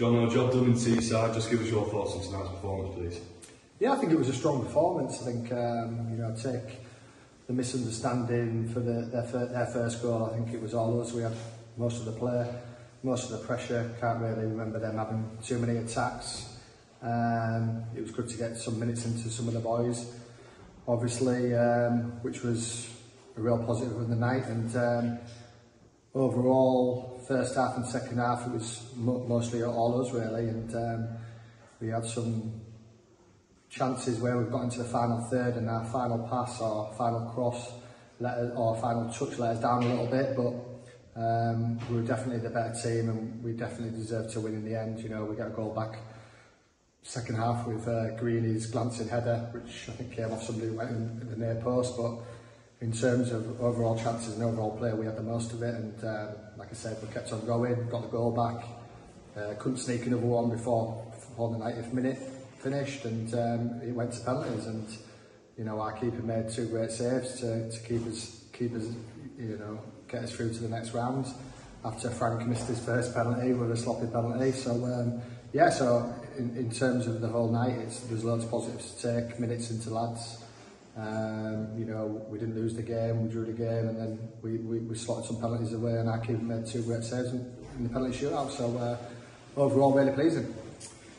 John, our job done in Teesside, just give us your thoughts on tonight's performance, please. Yeah, I think it was a strong performance. I think, um, you know, take the misunderstanding for the, their, fir their first goal, I think it was all us. We had most of the play, most of the pressure. Can't really remember them having too many attacks. Um, it was good to get some minutes into some of the boys, obviously, um, which was a real positive of the night. And um, overall, first half and second half, it was mostly all us really, and um, we had some chances where we've got into the final third and our final pass or final cross let us, or final touch let us down a little bit, but um, we were definitely the better team and we definitely deserved to win in the end. You know, we got a goal back second half with uh, Greeny's glancing header, which I think came off somebody who went in, in the near post, but in terms of overall chances and overall play, we had the most of it. And um, like I said, we kept on going, got the goal back. Uh, couldn't sneak another one before, before the 90th minute finished, and um, it went to penalties. And you know, our keeper made two great saves to, to keep us, keep us, you know, get us through to the next round. After Frank missed his first penalty with a sloppy penalty, so um, yeah. So in, in terms of the whole night, it's, there's loads of positives to take. Minutes into lads. Um, you know, we didn't lose the game, we drew the game, and then we, we, we slotted some penalties away, and Akim made two great saves in, in the penalty shootout. So uh, overall, really pleasing.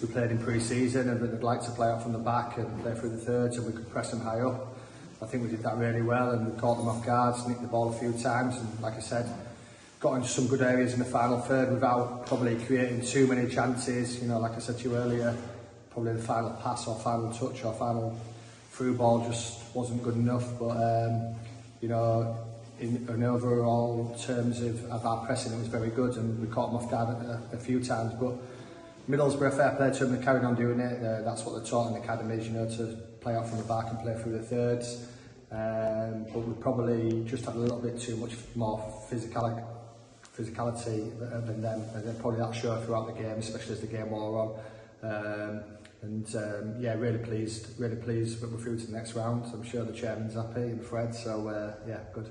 we played in pre-season and they'd like to play out from the back and play through the thirds and we could press them high up. I think we did that really well and we caught them off guard, nicked the ball a few times and like I said, got into some good areas in the final third without probably creating too many chances. You know, like I said to you earlier, probably the final pass or final touch or final through ball just wasn't good enough. But, um, you know, in, in overall terms of, of our pressing, it was very good and we caught them off guard a, a few times. But Middlesbrough, fair play to them, they carried on doing it. Uh, that's what they're taught in the academies, you know, to play off from the back and play through the thirds. Um, but we probably just had a little bit too much more physicality, physicality than them. And they're probably that sure throughout the game, especially as the game wore on. Um, and um, yeah, really pleased, really pleased that we're through to the next round. I'm sure the chairman's happy and Fred, so uh, yeah, good.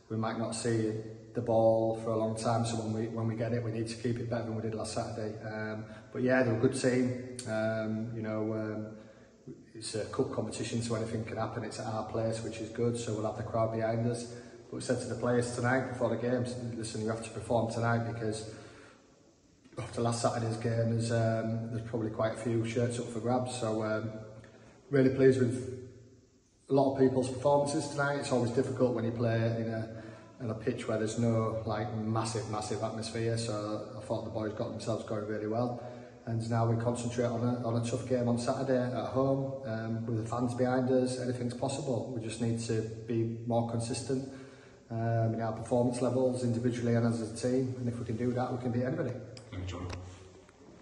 we might not see the ball for a long time. So when we when we get it, we need to keep it better than we did last Saturday. Um, but yeah, they're a good team. Um, you know, um, it's a cup competition, so anything can happen. It's at our place, which is good. So we'll have the crowd behind us. But we said to the players tonight before the games, listen, you have to perform tonight because after last Saturday's game, there's um, there's probably quite a few shirts up for grabs. So um, really pleased with a lot of people's performances tonight. It's always difficult when you play in a in a pitch where there's no like massive, massive atmosphere. So I thought the boys got themselves going really well. And now we concentrate on a, on a tough game on Saturday at home um, with the fans behind us. Anything's possible. We just need to be more consistent um, in our performance levels individually and as a team. And if we can do that, we can beat anybody. Thank you, John.